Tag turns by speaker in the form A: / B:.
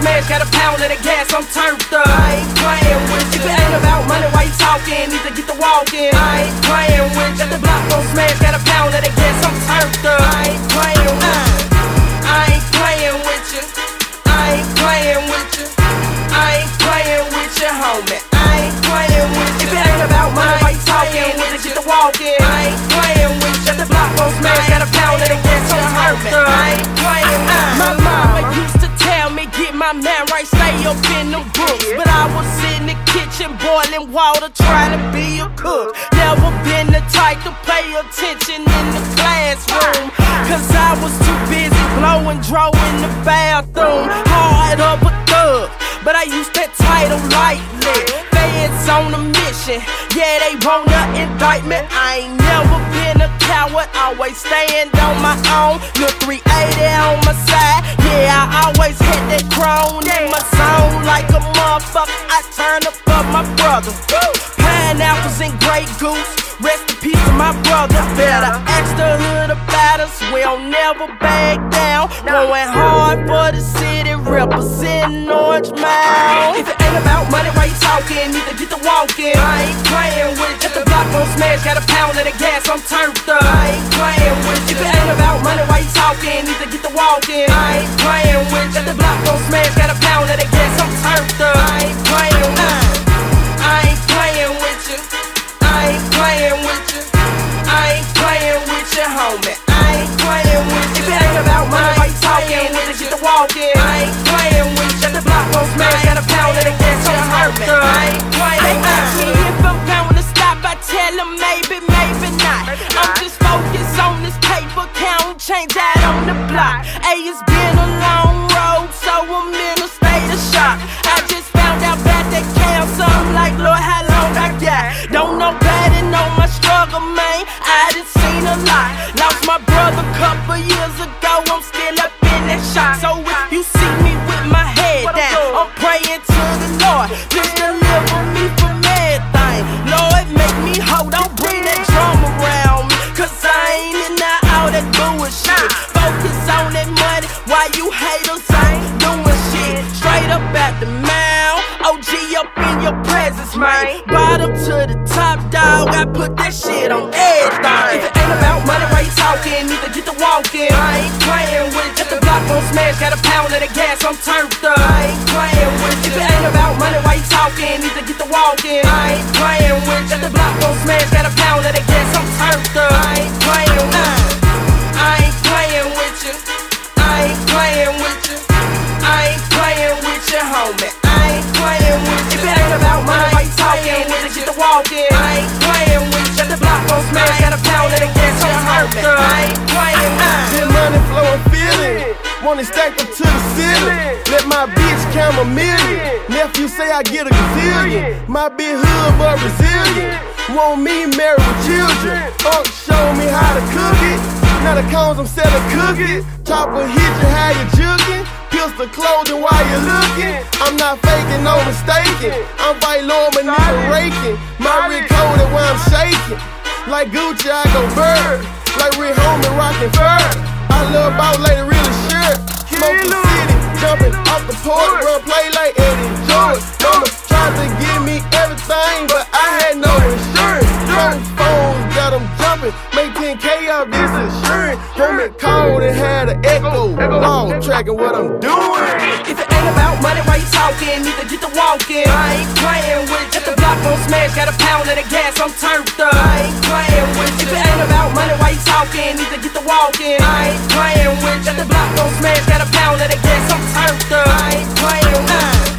A: smash, got a pound of the gas, I'm turned up. I ain't playing with you. If it ain't about money, why you talking? Need to get the walk in. I ain't playing with you. Got the block on smash, got a pound of the gas, I'm turned up. Up in books. But I was in the kitchen boiling water, trying to be a cook. Never been the type to pay attention in the classroom. Cause I was too busy blowing draw in the bathroom. Hard of a thug, but I used that title lightly. Feds on a mission, yeah, they want an indictment. I ain't never been a coward, always stand on my own. Look 380 on my side, yeah, I always hit that crone in my zone like a motherfucker. I turn up for my brother. Pineapples and Grey Goose, rest in peace to my brother. Better ask the hood about us, we'll never back down. Going hard for the city, representing Orange Mound. If it ain't about money, why you talking? Need to get the walk in. I ain't playing with you. Got the block on smash, got a pound of the gas, I'm turned up. I ain't playing with you. If it ain't about money, why you talking? Need to get the walk in. I ain't playing with you. Got the block on smash, got a pound of the gas, block.
B: Hey, it's been a long road, so I'm in a state of shock. I just found out about that cancer, I'm like, Lord, how long I got? Don't nobody know my struggle, man. I done seen a lot. Lost my brother a couple years ago, I'm still up in that shock. So you haters ain't doing shit. Straight up at the mouth. OG up in your presence, man. Bottom to the top, dog. I put that shit on everything.
A: If it ain't about money, why you talking? Need to get the walk in. I ain't playing with you. Got the block on smash, got a pound of the gas, I'm turned up. I ain't playing with you. If it ain't about money, why you talking? Need to get the walk in. I ain't playing with you. Got the block on smash, got a pound of the gas, I'm turned up. I ain't playing you.
C: Good money flowing, feeling. Wanna stack up to the ceiling. Let my bitch count a million. Nephew say I get a gazillion. My big hood, but resilient. Want me married with children. Unc show me how to cook it. Now the cones I'm selling cookies. Chopper hit you how you jugging. Pistol clothing while you looking. I'm not faking, no mistaken. I'm right low, my nigga raking. My Rick coated while I'm shaking. Like Gucci, I go bird. Like Rick Homie rockin' fur. I love about lady really sure. Smoke the city, jumping off the porch, run play like Eddie George. Mama tried to give me everything, but I tracking what I'm doing.
A: If it ain't about money, why you talking? Need to get the walk in. I ain't playing with you. Got the block on smash, got a pound of the gas, I'm turned up. I ain't playing with you. If it ain't about money, why you talking? Need to get the walk in. I ain't playing with you. Got the block on smash, got a pound of the gas, I'm turned up. I ain't playing